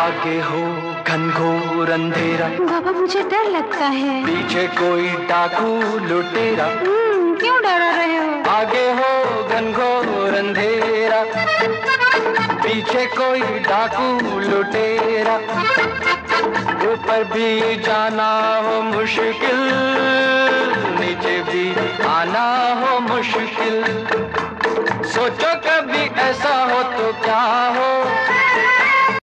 आगे हो घनघोर अंधेरा। बाबा मुझे डर लगता है। पीछे कोई डाकू लुटेरा। हम्म, क्यों डरा रहे हो? आगे हो घनघोर अंधेरा। पीछे कोई डाकू लुटेरा। ऊपर भी जाना हो मुश्किल नीचे भी आना हो मुश्किल। सोचो कभी ऐसा हो तो क्या हो?